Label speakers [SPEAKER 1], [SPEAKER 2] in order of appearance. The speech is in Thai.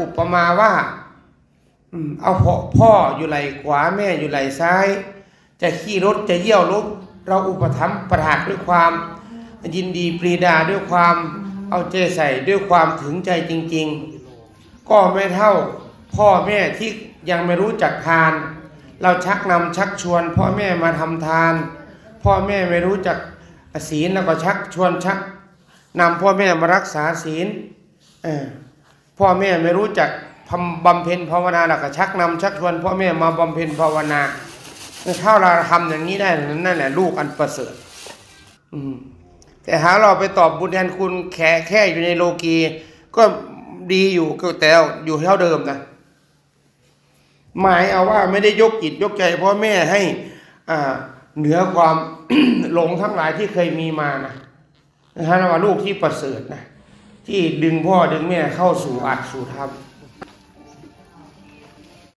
[SPEAKER 1] อุปมาว่าอืมเอาพ่อพ่ออยู่ไหลขวาแม่อยู่ไหลซ้าย จะขี่รถจะเยี่ยวรถเราอุปถัมภ์ประทากด้วยความ ยินดีปรีดาด้วยความเอาใจใส่ด้วยความถึงใจจริง ๆ ก็ไม่เท่าพ่อแม่ที่ยังไม่รู้จักทาน เราชักนำชักชวน พ่อแม่มาทำทาน พ่อแม่ไม่รู้จักศีลแล้วก็ชักชวนชักนำพ่อแม่มารักษาศีลเออ พ่อแม่ไม่รู้จักทำบำเพ็ญภาวนาแล้วก็ชักนำชักชวนพ่อแม่มาบำเพ็ญภาวนาถ้าเราทำอย่างนี้ได้นั่นแหละลูกอันประเสริฐ อืมแต่หาเราไปตอบบุญแทนคุณแค่แค่อยู่ในโลกี ก็ดีอยู่ก็แต่อยู่เท่าเดิมนะหมายเอาว่าไม่ได้ยกจิตยกใจพ่อแม่ให้ อ่า เหนือความหลงทั้งหลายที่เคยมีมานะนะฮะว่าลูกที่ประเสริฐนะ ที่ดึงพ่อดึงแม่เข้าสู่อัดสู่ธรรม